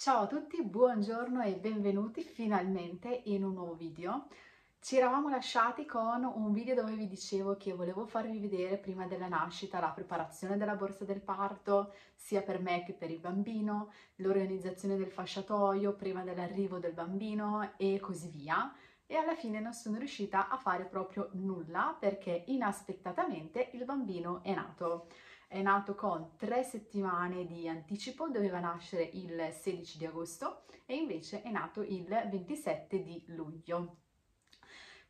Ciao a tutti, buongiorno e benvenuti finalmente in un nuovo video. Ci eravamo lasciati con un video dove vi dicevo che volevo farvi vedere prima della nascita la preparazione della borsa del parto, sia per me che per il bambino, l'organizzazione del fasciatoio prima dell'arrivo del bambino e così via. E alla fine non sono riuscita a fare proprio nulla perché inaspettatamente il bambino è nato è nato con tre settimane di anticipo, doveva nascere il 16 di agosto e invece è nato il 27 di luglio.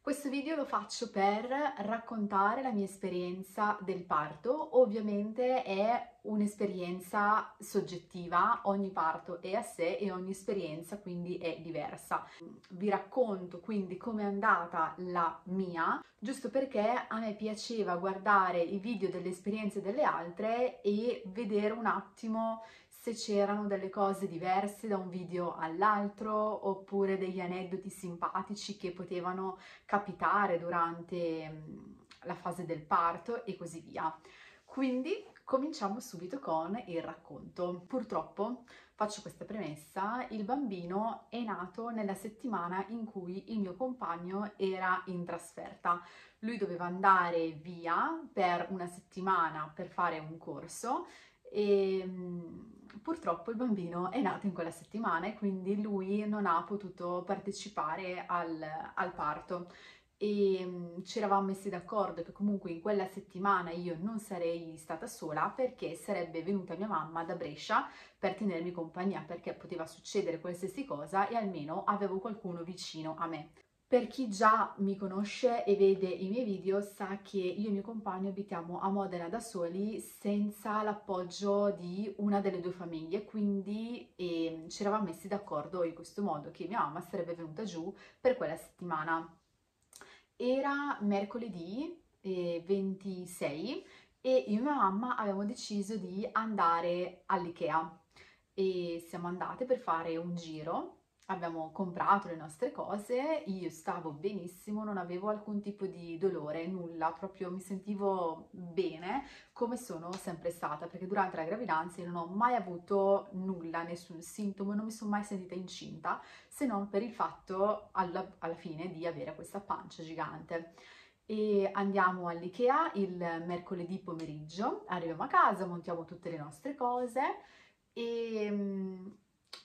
Questo video lo faccio per raccontare la mia esperienza del parto, ovviamente è un'esperienza soggettiva, ogni parto è a sé e ogni esperienza quindi è diversa. Vi racconto quindi com'è andata la mia, giusto perché a me piaceva guardare i video delle esperienze delle altre e vedere un attimo se c'erano delle cose diverse da un video all'altro oppure degli aneddoti simpatici che potevano capitare durante mm, la fase del parto e così via. Quindi cominciamo subito con il racconto. Purtroppo, faccio questa premessa, il bambino è nato nella settimana in cui il mio compagno era in trasferta. Lui doveva andare via per una settimana per fare un corso e mm, purtroppo il bambino è nato in quella settimana e quindi lui non ha potuto partecipare al, al parto e mm, ci eravamo messi d'accordo che comunque in quella settimana io non sarei stata sola perché sarebbe venuta mia mamma da Brescia per tenermi compagnia perché poteva succedere qualsiasi cosa e almeno avevo qualcuno vicino a me. Per chi già mi conosce e vede i miei video sa che io e mio compagno abitiamo a Modena da soli senza l'appoggio di una delle due famiglie, quindi eh, ci eravamo messi d'accordo in questo modo che mia mamma sarebbe venuta giù per quella settimana. Era mercoledì eh, 26 e io e mia mamma avevamo deciso di andare all'Ikea e siamo andate per fare un giro abbiamo comprato le nostre cose, io stavo benissimo, non avevo alcun tipo di dolore, nulla, proprio mi sentivo bene come sono sempre stata, perché durante la gravidanza io non ho mai avuto nulla, nessun sintomo, non mi sono mai sentita incinta, se non per il fatto alla, alla fine di avere questa pancia gigante. E andiamo all'Ikea il mercoledì pomeriggio, arriviamo a casa, montiamo tutte le nostre cose e mm,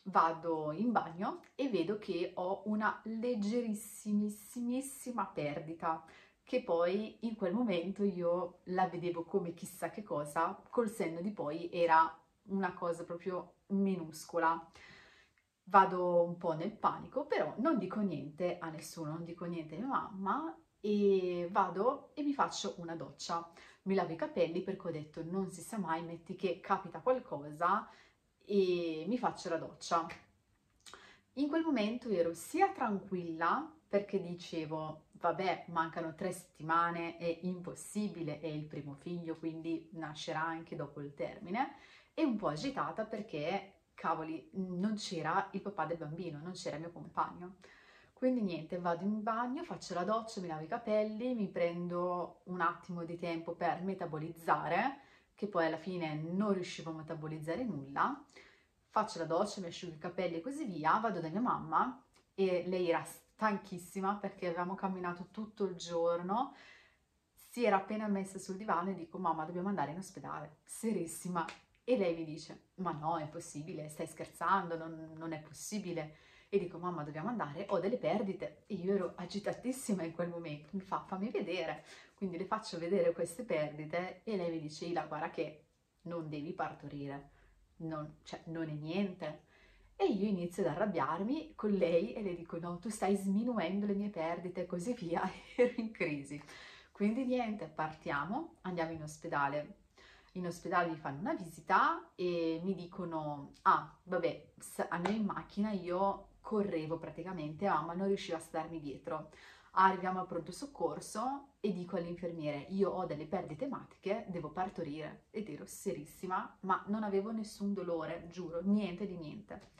vado in bagno e vedo che ho una leggerissimissima perdita che poi in quel momento io la vedevo come chissà che cosa, col senno di poi era una cosa proprio minuscola. Vado un po' nel panico, però non dico niente a nessuno, non dico niente a mia mamma e vado e mi faccio una doccia. Mi lavo i capelli perché ho detto non si sa mai, metti che capita qualcosa e mi faccio la doccia. In quel momento ero sia tranquilla perché dicevo, vabbè, mancano tre settimane, è impossibile, è il primo figlio, quindi nascerà anche dopo il termine, e un po' agitata perché, cavoli, non c'era il papà del bambino, non c'era mio compagno. Quindi niente, vado in bagno, faccio la doccia, mi lavo i capelli, mi prendo un attimo di tempo per metabolizzare, che poi alla fine non riuscivo a metabolizzare nulla, faccio la doccia, mi asciugo i capelli e così via, vado da mia mamma e lei era stanchissima perché avevamo camminato tutto il giorno, si era appena messa sul divano e dico mamma dobbiamo andare in ospedale, serissima. E lei mi dice ma no è possibile, stai scherzando, non, non è possibile. E dico mamma dobbiamo andare, ho delle perdite. E io ero agitatissima in quel momento, mi fa fammi vedere quindi le faccio vedere queste perdite e lei mi dice Ila guarda che non devi partorire, non, cioè, non è niente. E io inizio ad arrabbiarmi con lei e le dico no, tu stai sminuendo le mie perdite e così via, ero in crisi. Quindi niente, partiamo, andiamo in ospedale. In ospedale mi fanno una visita e mi dicono, ah, vabbè, a noi in macchina io correvo praticamente, mamma non riusciva a starmi dietro arriviamo al pronto soccorso e dico all'infermiere io ho delle perdite ematiche, devo partorire ed ero serissima ma non avevo nessun dolore, giuro, niente di niente.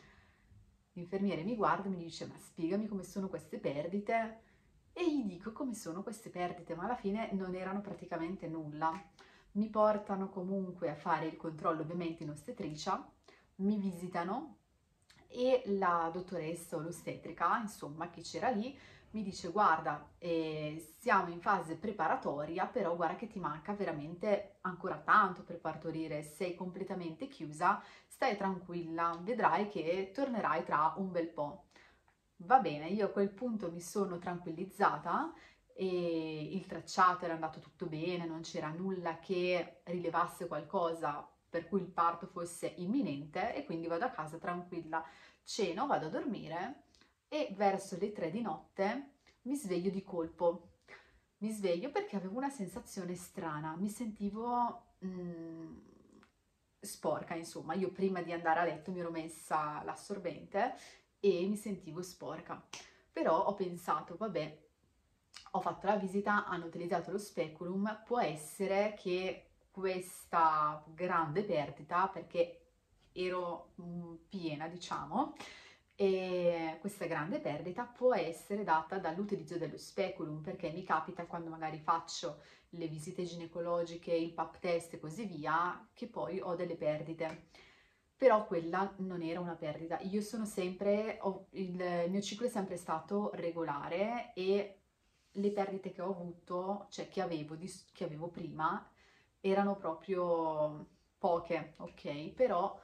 L'infermiere mi guarda e mi dice ma spiegami come sono queste perdite e gli dico come sono queste perdite ma alla fine non erano praticamente nulla. Mi portano comunque a fare il controllo ovviamente in ostetricia, mi visitano e la dottoressa o l'ostetrica, insomma, che c'era lì, mi dice guarda, eh, siamo in fase preparatoria, però guarda che ti manca veramente ancora tanto per partorire, sei completamente chiusa, stai tranquilla, vedrai che tornerai tra un bel po'. Va bene, io a quel punto mi sono tranquillizzata e il tracciato era andato tutto bene, non c'era nulla che rilevasse qualcosa per cui il parto fosse imminente e quindi vado a casa tranquilla, ceno, vado a dormire e verso le tre di notte mi sveglio di colpo. Mi sveglio perché avevo una sensazione strana, mi sentivo mm, sporca, insomma. Io prima di andare a letto mi ero messa l'assorbente e mi sentivo sporca. Però ho pensato, vabbè, ho fatto la visita, hanno utilizzato lo speculum, può essere che questa grande perdita, perché ero mm, piena, diciamo, e questa grande perdita può essere data dall'utilizzo dello speculum perché mi capita quando magari faccio le visite ginecologiche, il pap test e così via che poi ho delle perdite. Però quella non era una perdita. Io sono sempre ho, il mio ciclo è sempre stato regolare e le perdite che ho avuto cioè che avevo, che avevo prima erano proprio poche ok? Però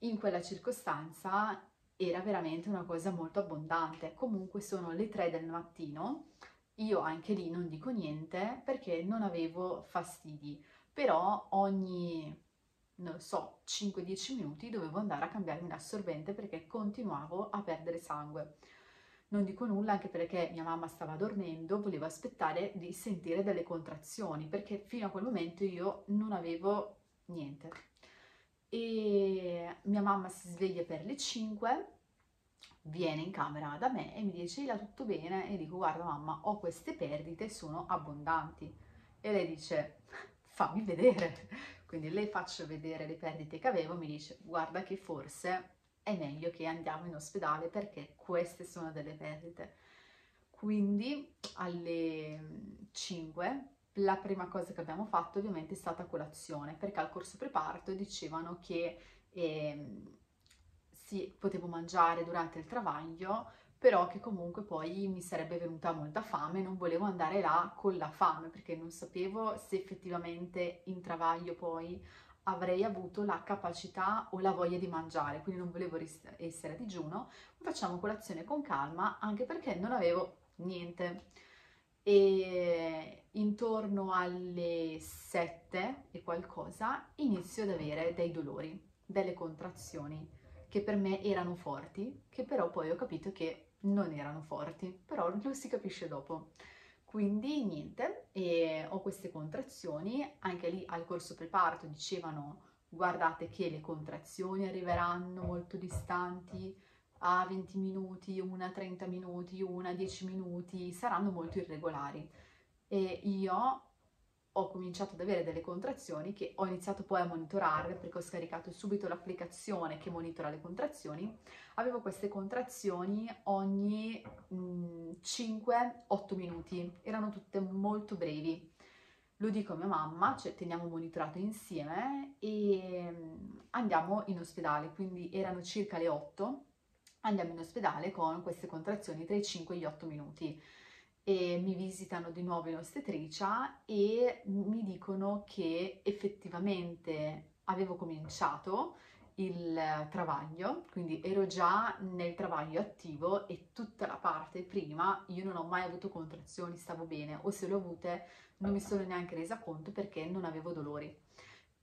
in quella circostanza era veramente una cosa molto abbondante. Comunque sono le 3 del mattino, io anche lì non dico niente perché non avevo fastidi, però ogni, non so, 5-10 minuti dovevo andare a cambiarmi l'assorbente perché continuavo a perdere sangue. Non dico nulla anche perché mia mamma stava dormendo, volevo aspettare di sentire delle contrazioni perché fino a quel momento io non avevo niente e mia mamma si sveglia per le 5, viene in camera da me e mi dice Ila tutto bene? E dico guarda mamma ho queste perdite, sono abbondanti. E lei dice fammi vedere. Quindi le faccio vedere le perdite che avevo mi dice guarda che forse è meglio che andiamo in ospedale perché queste sono delle perdite. Quindi alle 5 la prima cosa che abbiamo fatto ovviamente è stata colazione, perché al corso preparto dicevano che eh, sì, potevo mangiare durante il travaglio, però che comunque poi mi sarebbe venuta molta fame, non volevo andare là con la fame, perché non sapevo se effettivamente in travaglio poi avrei avuto la capacità o la voglia di mangiare, quindi non volevo essere a digiuno, facciamo colazione con calma, anche perché non avevo niente e intorno alle 7 e qualcosa inizio ad avere dei dolori, delle contrazioni che per me erano forti, che però poi ho capito che non erano forti, però lo si capisce dopo. Quindi niente, ho queste contrazioni, anche lì al corso preparto dicevano guardate che le contrazioni arriveranno molto distanti, a 20 minuti, una a 30 minuti, una a 10 minuti, saranno molto irregolari. E io ho cominciato ad avere delle contrazioni che ho iniziato poi a monitorare perché ho scaricato subito l'applicazione che monitora le contrazioni. Avevo queste contrazioni ogni 5-8 minuti, erano tutte molto brevi. Lo dico a mia mamma, cioè teniamo monitorato insieme e andiamo in ospedale, quindi erano circa le 8 andiamo in ospedale con queste contrazioni tra i 5 e gli 8 minuti. E mi visitano di nuovo in ostetricia e mi dicono che effettivamente avevo cominciato il travaglio, quindi ero già nel travaglio attivo e tutta la parte prima io non ho mai avuto contrazioni, stavo bene o se le ho avute non mi sono neanche resa conto perché non avevo dolori.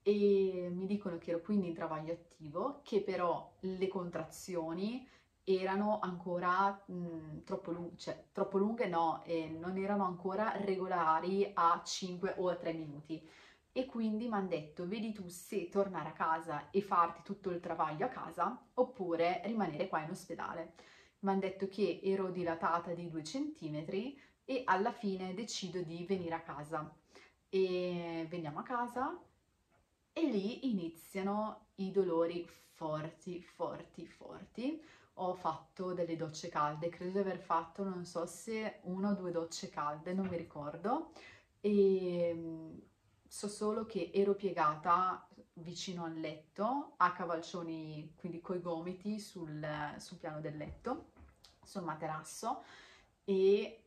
E mi dicono che ero quindi in travaglio attivo, che però le contrazioni erano ancora mh, troppo, lunghe, cioè troppo lunghe no, eh, non erano ancora regolari a 5 o a 3 minuti. E quindi mi hanno detto, vedi tu se tornare a casa e farti tutto il travaglio a casa oppure rimanere qua in ospedale. Mi hanno detto che ero dilatata di 2 cm e alla fine decido di venire a casa. E veniamo a casa e lì iniziano i dolori forti, forti, forti ho fatto delle docce calde, credo di aver fatto non so se una o due docce calde, non mi ricordo, e mm, so solo che ero piegata vicino al letto, a cavalcioni, quindi coi gomiti sul, sul piano del letto, sul materasso e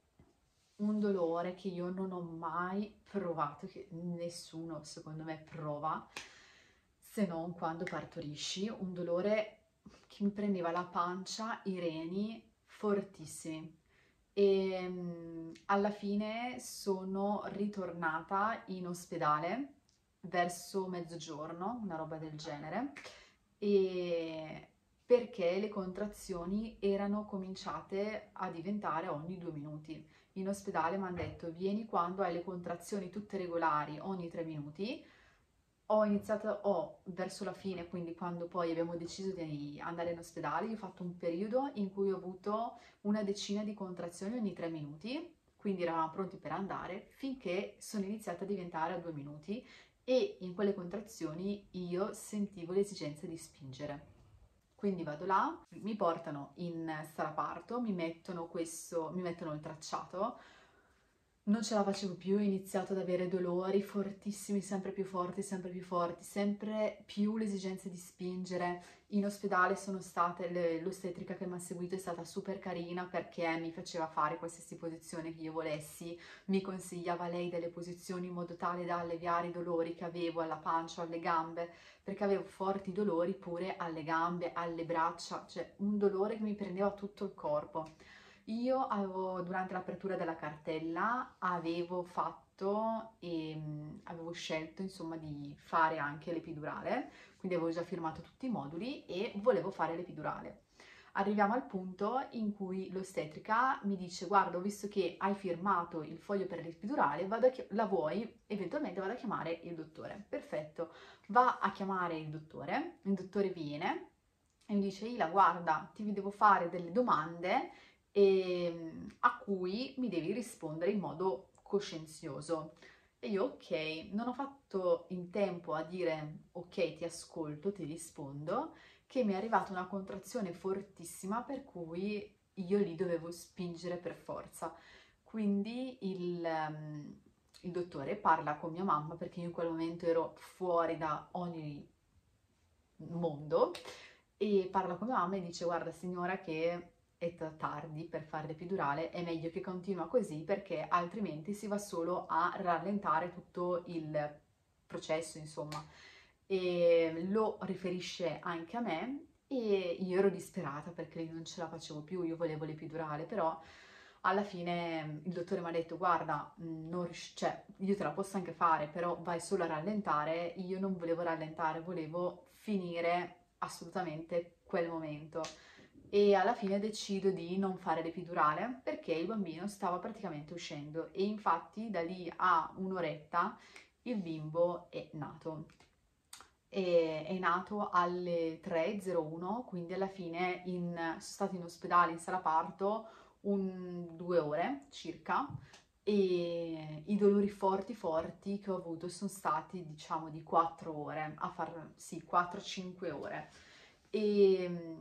un dolore che io non ho mai provato, che nessuno secondo me prova, se non quando partorisci, un dolore che mi prendeva la pancia, i reni fortissimi. E alla fine sono ritornata in ospedale verso mezzogiorno, una roba del genere, e perché le contrazioni erano cominciate a diventare ogni due minuti. In ospedale mi hanno detto vieni quando hai le contrazioni tutte regolari ogni tre minuti. Ho iniziato, ho verso la fine, quindi quando poi abbiamo deciso di andare in ospedale, ho fatto un periodo in cui ho avuto una decina di contrazioni ogni tre minuti, quindi eravamo pronti per andare, finché sono iniziata a diventare a due minuti e in quelle contrazioni io sentivo l'esigenza di spingere. Quindi vado là, mi portano in sala parto, mi mettono questo, mi mettono il tracciato, non ce la facevo più, ho iniziato ad avere dolori fortissimi, sempre più forti, sempre più forti, sempre più l'esigenza di spingere. In ospedale sono state, l'ostetrica che mi ha seguito è stata super carina perché mi faceva fare qualsiasi posizione che io volessi, mi consigliava lei delle posizioni in modo tale da alleviare i dolori che avevo alla pancia, alle gambe, perché avevo forti dolori pure alle gambe, alle braccia, cioè un dolore che mi prendeva tutto il corpo. Io avevo, durante l'apertura della cartella, avevo fatto e ehm, avevo scelto insomma di fare anche l'epidurale, quindi avevo già firmato tutti i moduli e volevo fare l'epidurale. Arriviamo al punto in cui l'ostetrica mi dice guarda ho visto che hai firmato il foglio per l'epidurale, la vuoi? Eventualmente vado a chiamare il dottore. Perfetto, va a chiamare il dottore, il dottore viene e mi dice Ila guarda ti devo fare delle domande e, ehm, a cui mi devi rispondere in modo coscienzioso. E io ok, non ho fatto in tempo a dire ok ti ascolto, ti rispondo, che mi è arrivata una contrazione fortissima per cui io lì dovevo spingere per forza. Quindi il, um, il dottore parla con mia mamma perché io in quel momento ero fuori da ogni mondo e parla con mia mamma e dice guarda signora che è tardi per fare l'epidurale, è meglio che continua così perché altrimenti si va solo a rallentare tutto il processo, insomma. E lo riferisce anche a me e io ero disperata perché non ce la facevo più, io volevo l'epidurale, però alla fine il dottore mi ha detto guarda, non, cioè, io te la posso anche fare, però vai solo a rallentare, io non volevo rallentare, volevo finire assolutamente quel momento e alla fine decido di non fare l'epidurale perché il bambino stava praticamente uscendo e infatti da lì a un'oretta il bimbo è nato. E è nato alle 3.01, quindi alla fine in, sono stata in ospedale in sala parto un, due ore circa e i dolori forti forti che ho avuto sono stati diciamo di 4 ore, a far sì 4-5 ore e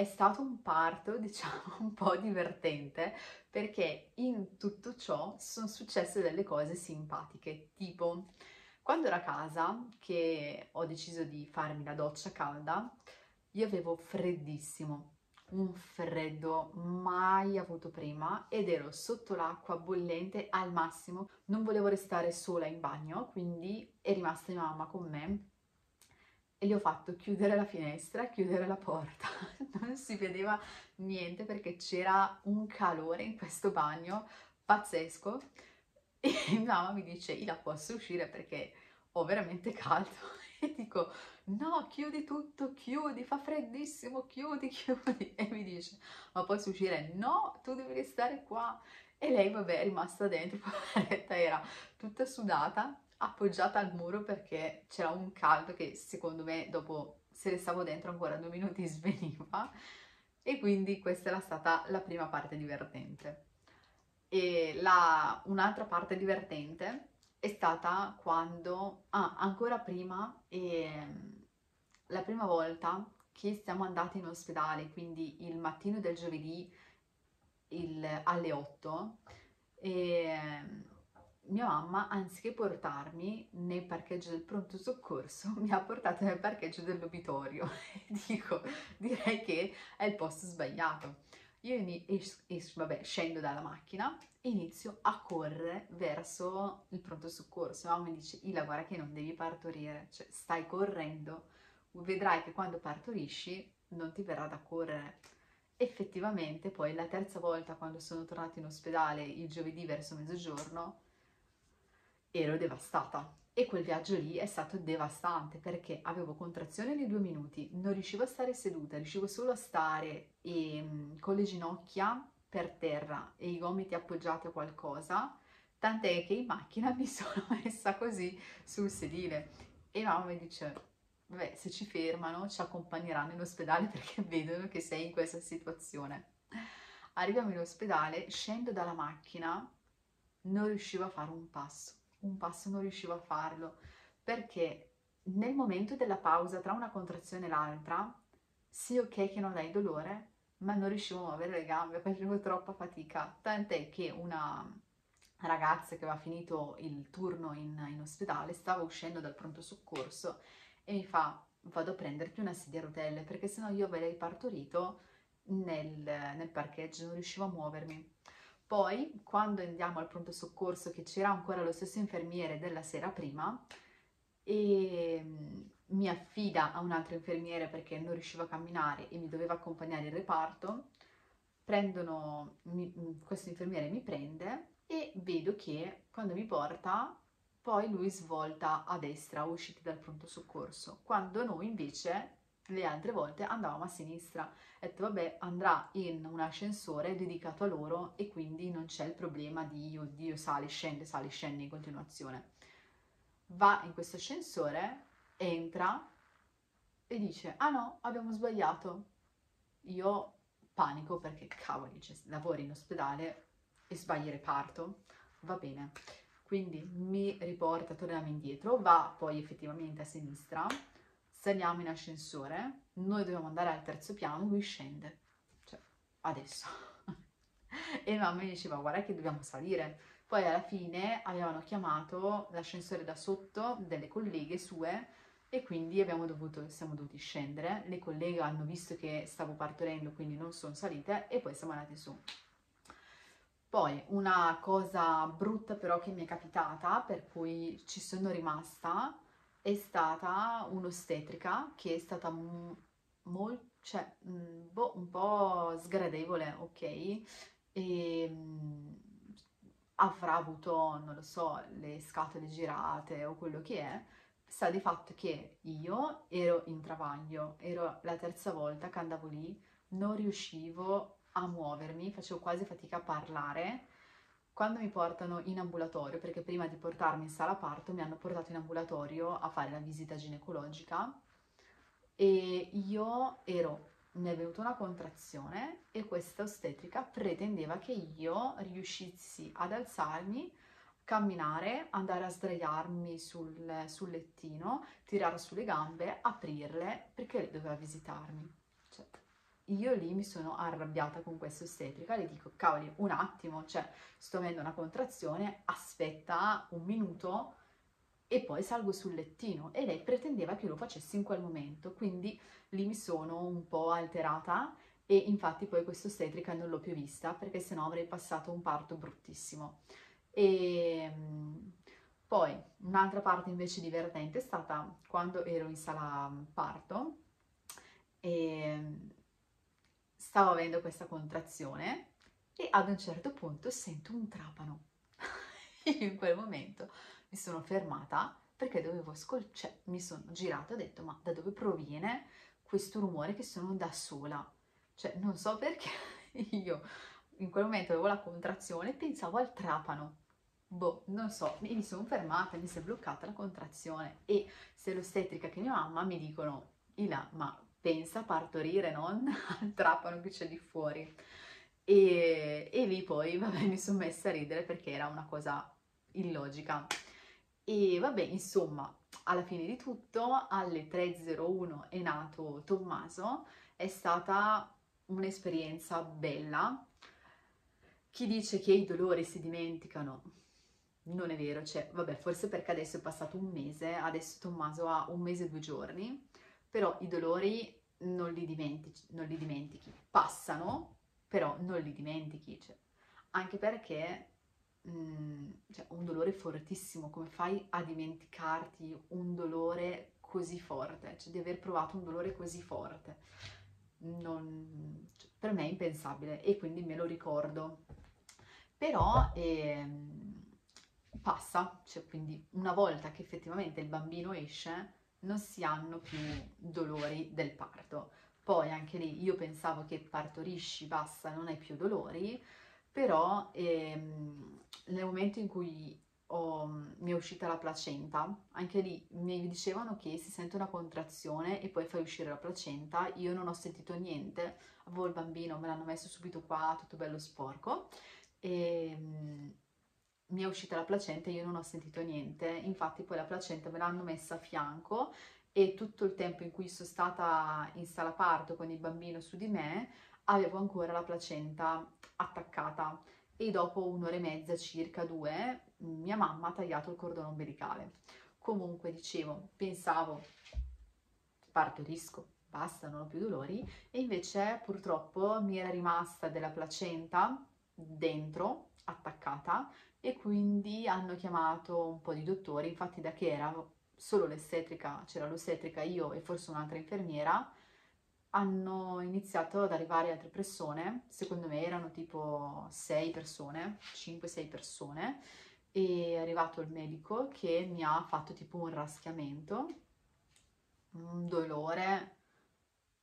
è stato un parto, diciamo, un po' divertente perché in tutto ciò sono successe delle cose simpatiche, tipo quando ero a casa che ho deciso di farmi la doccia calda, io avevo freddissimo, un freddo mai avuto prima ed ero sotto l'acqua bollente al massimo, non volevo restare sola in bagno, quindi è rimasta mia mamma con me e gli ho fatto chiudere la finestra, chiudere la porta. Non si vedeva niente perché c'era un calore in questo bagno pazzesco. E mamma mi dice io la posso uscire perché ho veramente caldo? E dico no chiudi tutto chiudi fa freddissimo chiudi chiudi. E mi dice ma posso uscire? No tu devi restare qua. E lei vabbè è rimasta dentro poveretta era tutta sudata appoggiata al muro perché c'era un caldo che secondo me dopo se restavo dentro ancora due minuti sveniva e quindi questa era stata la prima parte divertente. E un'altra parte divertente è stata quando, ah, ancora prima, eh, la prima volta che siamo andati in ospedale, quindi il mattino del giovedì il, alle 8, e mia mamma, anziché portarmi nel parcheggio del pronto soccorso, mi ha portato nel parcheggio dell'obitorio. Dico, direi che è il posto sbagliato. Io es- es- vabbè, scendo dalla macchina e inizio a correre verso il pronto soccorso. Mamma mi dice, Ila, guarda che non devi partorire, cioè stai correndo, vedrai che quando partorisci non ti verrà da correre effettivamente poi la terza volta quando sono tornata in ospedale il giovedì verso mezzogiorno ero devastata. E quel viaggio lì è stato devastante perché avevo contrazione ogni due minuti, non riuscivo a stare seduta, riuscivo solo a stare e, mm, con le ginocchia per terra e i gomiti appoggiati a qualcosa, tant'è che in macchina mi sono messa così sul sedile. E mamma mi dice Beh, se ci fermano ci accompagneranno in ospedale perché vedono che sei in questa situazione. Arriviamo in ospedale, scendo dalla macchina, non riuscivo a fare un passo, un passo non riuscivo a farlo perché nel momento della pausa tra una contrazione e l'altra, sì ok che non hai dolore, ma non riuscivo a muovere le gambe, facevo troppa fatica, tant'è che una ragazza che aveva finito il turno in, in ospedale stava uscendo dal pronto soccorso e mi fa vado a prenderti una sedia a rotelle perché sennò io avrei partorito nel, nel parcheggio, non riuscivo a muovermi. Poi, quando andiamo al pronto soccorso, che c'era ancora lo stesso infermiere della sera prima, e mm, mi affida a un altro infermiere perché non riusciva a camminare e mi doveva accompagnare in reparto, prendono, mi, mm, questo infermiere mi prende e vedo che quando mi porta poi lui svolta a destra, usciti dal pronto soccorso, quando noi invece le altre volte andavamo a sinistra. Ho detto vabbè andrà in un ascensore dedicato a loro e quindi non c'è il problema di oddio sale, scende, sale, scende in continuazione. Va in questo ascensore, entra e dice ah no abbiamo sbagliato. Io panico perché cavoli, cioè, lavori in ospedale e sbagli reparto, va bene quindi mi riporta, torniamo indietro, va poi effettivamente a sinistra, saliamo in ascensore, noi dobbiamo andare al terzo piano, lui scende, cioè adesso. e mamma mi diceva guarda che dobbiamo salire. Poi alla fine avevano chiamato l'ascensore da sotto delle colleghe sue e quindi dovuto, siamo dovuti scendere. Le colleghe hanno visto che stavo partorendo, quindi non sono salite e poi siamo andati su. Poi una cosa brutta però che mi è capitata, per cui ci sono rimasta, è stata un'ostetrica che è stata molto, cioè, boh, un po' sgradevole, ok? E avrà avuto, non lo so, le scatole girate o quello che è, sta di fatto che io ero in travaglio, ero la terza volta che andavo lì, non riuscivo a muovermi, facevo quasi fatica a parlare. Quando mi portano in ambulatorio, perché prima di portarmi in sala parto mi hanno portato in ambulatorio a fare la visita ginecologica e io ero, mi è venuta una contrazione e questa ostetrica pretendeva che io riuscissi ad alzarmi camminare, andare a sdraiarmi sul, sul lettino, tirare sulle gambe, aprirle perché lei doveva visitarmi. Io lì mi sono arrabbiata con questa ostetrica, le dico, cavoli, un attimo, cioè sto avendo una contrazione, aspetta un minuto e poi salgo sul lettino e lei pretendeva che lo facessi in quel momento, quindi lì mi sono un po' alterata e infatti poi questa ostetrica non l'ho più vista perché sennò avrei passato un parto bruttissimo. E ehm, poi un'altra parte invece divertente è stata quando ero in sala parto e stavo avendo questa contrazione e ad un certo punto sento un trapano. in quel momento mi sono fermata perché dovevo ascoltare, cioè mi sono girata e ho detto ma da dove proviene questo rumore che sono da sola? Cioè non so perché io in quel momento avevo la contrazione e pensavo al trapano. Boh, non so, mi sono fermata, mi si è bloccata la contrazione e sia l'ostetrica che mia mamma mi dicono Ila, ma pensa a partorire, non al trapano che c'è di fuori. E, e lì poi, vabbè, mi sono messa a ridere perché era una cosa illogica. E vabbè, insomma, alla fine di tutto, alle 3.01 è nato Tommaso, è stata un'esperienza bella. Chi dice che i dolori si dimenticano, non è vero, cioè, vabbè, forse perché adesso è passato un mese, adesso Tommaso ha un mese e due giorni, però i dolori non li non li dimentichi. passano, però non li dimentichi, cioè, anche perché mh, mm, cioè, un dolore fortissimo, come fai a dimenticarti un dolore così forte, cioè di aver provato un dolore così forte? Non, cioè, per me è impensabile e quindi me lo ricordo. Però ehm, passa, cioè quindi una volta che effettivamente il bambino esce non si hanno più dolori del parto. Poi anche lì io pensavo che partorisci, basta, non hai più dolori, però ehm, nel momento in cui ho, mi è uscita la placenta, anche lì mi dicevano che si sente una contrazione e poi fai uscire la placenta, io non ho sentito niente, avevo il bambino, me l'hanno messo subito qua, tutto bello sporco, e ehm, mi è uscita la placenta e io non ho sentito niente, infatti poi la placenta me l'hanno messa a fianco e tutto il tempo in cui sono stata in sala parto con il bambino su di me avevo ancora la placenta attaccata. E dopo un'ora e mezza, circa due, mia mamma ha tagliato il cordone ombelicale. Comunque dicevo, pensavo, partorisco, basta, non ho più dolori, e invece purtroppo mi era rimasta della placenta dentro, attaccata, e quindi hanno chiamato un po' di dottori, infatti da che era solo l'estetrica, c'era l'ostetrica, io e forse un'altra infermiera, hanno iniziato ad arrivare altre persone, secondo me erano tipo 6 persone, 5-6 persone, e è arrivato il medico che mi ha fatto tipo un raschiamento, un dolore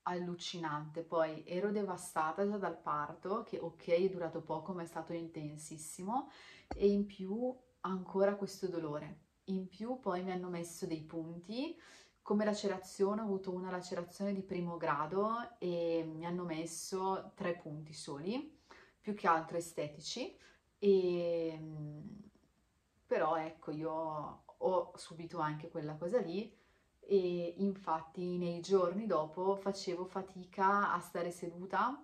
allucinante. Poi ero devastata già dal parto, che ok è durato poco ma è stato intensissimo, e in più ancora questo dolore. In più poi mi hanno messo dei punti come lacerazione ho avuto una lacerazione di primo grado e mi hanno messo tre punti soli, più che altro estetici, e, però ecco io ho subito anche quella cosa lì e infatti nei giorni dopo facevo fatica a stare seduta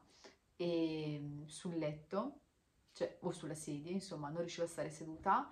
e, sul letto, cioè o sulla sedia, insomma non riuscivo a stare seduta,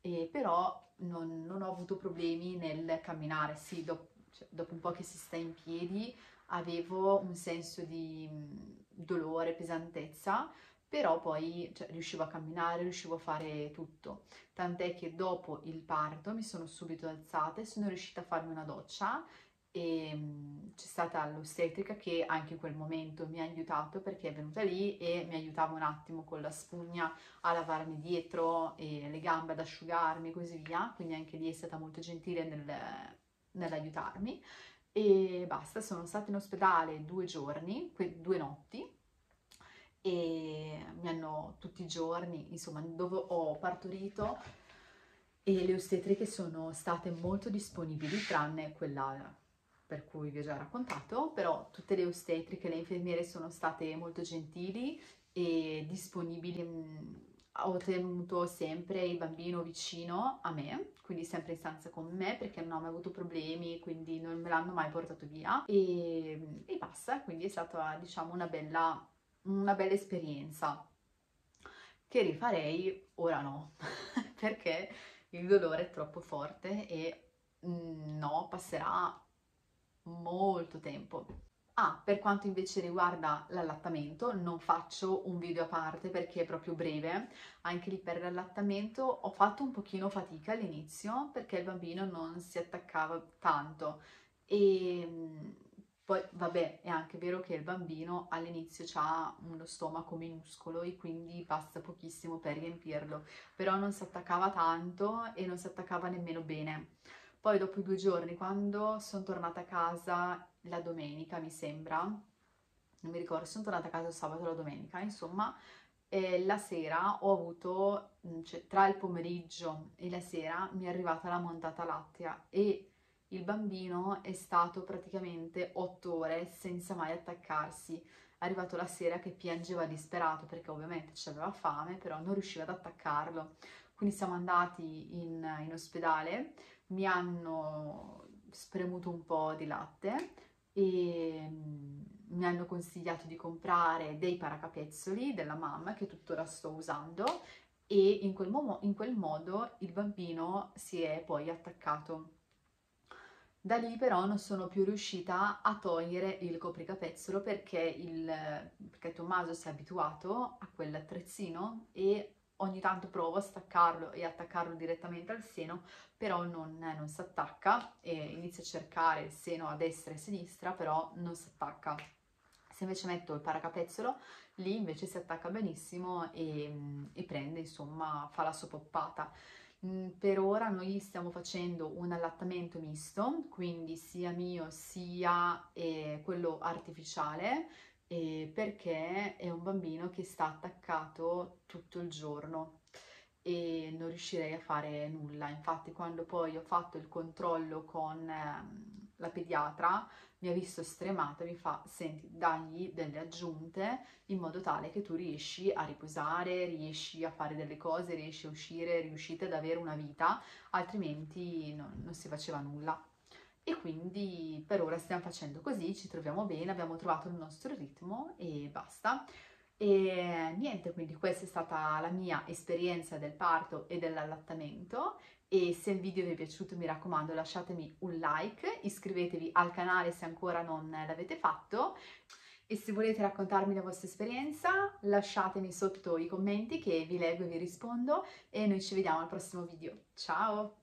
e però non, non ho avuto problemi nel camminare, sì, dopo cioè, dopo un po' che si sta in piedi avevo un senso di mm, dolore, pesantezza, però poi cioè, riuscivo a camminare, riuscivo a fare tutto. Tant'è che dopo il parto mi sono subito alzata e sono riuscita a farmi una doccia. E um, c'è stata l'ostetrica che anche in quel momento mi ha aiutato perché è venuta lì e mi aiutava un attimo con la spugna a lavarmi dietro e le gambe ad asciugarmi e così via, quindi anche lì è stata molto gentile nel nell'aiutarmi. E basta, sono stata in ospedale due giorni, due notti e mi hanno tutti i giorni, insomma, dove ho partorito e le ostetriche sono state molto disponibili, tranne quella per cui vi ho già raccontato, però tutte le ostetriche, le infermiere sono state molto gentili e disponibili ho tenuto sempre il bambino vicino a me, quindi sempre in stanza con me perché non ho mai avuto problemi, quindi non me l'hanno mai portato via. E, e basta, quindi è stata diciamo una bella, una bella esperienza che rifarei ora no, perché il dolore è troppo forte e mm, no, passerà molto tempo. Ah, per quanto invece riguarda l'allattamento, non faccio un video a parte perché è proprio breve, anche lì per l'allattamento ho fatto un pochino fatica all'inizio perché il bambino non si attaccava tanto e mm, poi vabbè è anche vero che il bambino all'inizio ha uno stomaco minuscolo e quindi basta pochissimo per riempirlo, però non si attaccava tanto e non si attaccava nemmeno bene. Poi dopo due giorni, quando sono tornata a casa la domenica, mi sembra, non mi ricordo, sono tornata a casa il sabato o la domenica, insomma, eh, la sera ho avuto, cioè tra il pomeriggio e la sera mi è arrivata la montata lattea e il bambino è stato praticamente otto ore senza mai attaccarsi. È arrivato la sera che piangeva disperato perché ovviamente aveva fame, però non riusciva ad attaccarlo. Quindi siamo andati in, in ospedale, mi hanno spremuto un po' di latte e mm, mi hanno consigliato di comprare dei paracapezzoli della mamma che tuttora sto usando e in quel, in quel modo il bambino si è poi attaccato. Da lì però non sono più riuscita a togliere il copricapezzolo perché, il, perché Tommaso si è abituato a quell'attrezzino e ogni tanto provo a staccarlo e attaccarlo direttamente al seno, però non, non si attacca e inizio a cercare il seno a destra e a sinistra, però non si attacca. Se invece metto il paracapezzolo, lì invece si attacca benissimo e, e prende, insomma, fa la sua poppata. Mm, per ora noi stiamo facendo un allattamento misto, quindi sia mio sia eh, quello artificiale, eh, perché è un bambino che sta attaccato tutto il giorno e non riuscirei a fare nulla. Infatti quando poi ho fatto il controllo con eh, la pediatra mi ha visto stremata, mi fa senti dagli delle aggiunte in modo tale che tu riesci a riposare, riesci a fare delle cose, riesci a uscire, riuscite ad avere una vita, altrimenti non, non si faceva nulla. E quindi per ora stiamo facendo così, ci troviamo bene, abbiamo trovato il nostro ritmo e basta. E niente, quindi questa è stata la mia esperienza del parto e dell'allattamento e se il video vi è piaciuto mi raccomando lasciatemi un like, iscrivetevi al canale se ancora non l'avete fatto e se volete raccontarmi la vostra esperienza lasciatemi sotto i commenti che vi leggo e vi rispondo e noi ci vediamo al prossimo video. Ciao!